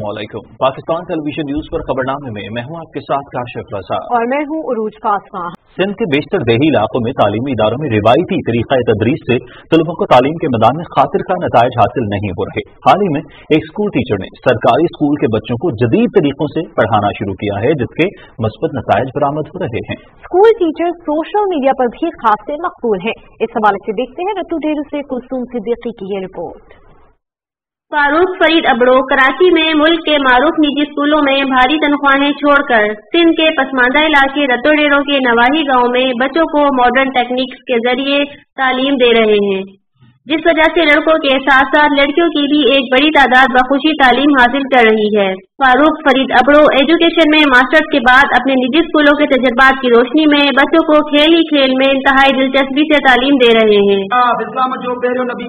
Aslam Pakistan television news पर खबरनामे में मैं हूँ आपके साथ काशिफ रजा और मैं हूँ उरूज कासमा। सिंध के बेशतर देही इलाकों में तालीमी इदारों में रिवायती तरीका तदरीस से तलबों को तालीम के मैदान में खातिर का नतज हासिल नहीं हो रहे। हाल ही में एक स्कूल टीचर ने सरकारी स्कूल के बच्चों को जदीद तरीकों से पढ़ाना शुरू किया है जिसके मस्बत नतज बरामद हो रहे हैं। स्कूल टीचर सोशल मीडिया पर भी खासे मकबूल हैं। इस हवाले से देखते हैं रतू डेरू से कुलसूम सिद्दीकी की ये रिपोर्ट। फारूक फरीद अबड़ो कराची में मुल्क के मारूफ निजी स्कूलों में भारी तनख्वाहें छोड़कर सिंध के पसमानदा इलाके रतोडेरों के नवाही गाँव में बच्चों को मॉडर्न टेक्निक्स के ज़रिए तालीम दे रहे हैं। जिस वजह से लड़कों के साथ साथ लड़कियों की भी एक बड़ी तादाद बखुशी तालीम हासिल कर रही है। फारूक फरीद अबड़ो एजुकेशन में मास्टर्स के बाद अपने निजी स्कूलों के तजर्बात की रोशनी में बच्चों को खेल ही खेल में इंतहाई दिलचस्पी से तालीम दे रहे हैं। इस्लाम जो नबी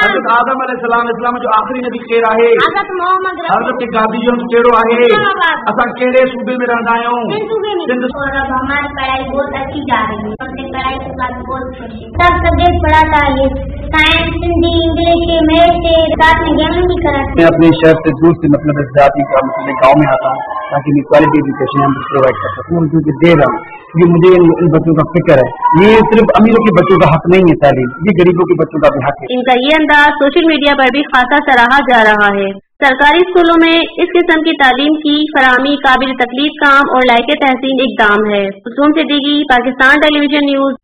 हज़रत आदम अलैहिस्सलाम इस्लाम जो आख़िरी नबी केरु आहे हज़रत गादी जो कहिड़ो आहे असां कहिड़े सूबे में रहंदा आहियूं सिंध हमारी पढ़ाई बहुत अच्छी जा रही है। सब सब्जेक्ट पढ़ाता है साइंस हिंदी इंग्लिश मैथ साथ में गेमिंग भी कराते मैं अपने शहर से दूर से मतलब जाति का मतलब गाँव में आता हूँ ताकि मैं क्वालिटी एजुकेशन हम प्रोवाइड कर सकूँ क्योंकि दे रहा हूँ। क्योंकि मुझे इन, बच्चों का फ़िक्र है। ये सिर्फ़ अमीरों के बच्चों का हक नहीं है तालीम ये गरीबों के बच्चों का भी हक है। इनका ये अंदाज सोशल मीडिया पर भी खासा सराहा जा रहा है। सरकारी स्कूलों में इस किस्म की तालीम की फरामी काबिल तकलीफ़ काम और लायक तहसीन इकदाम है। Kusum Siddiqui Pakistan television news.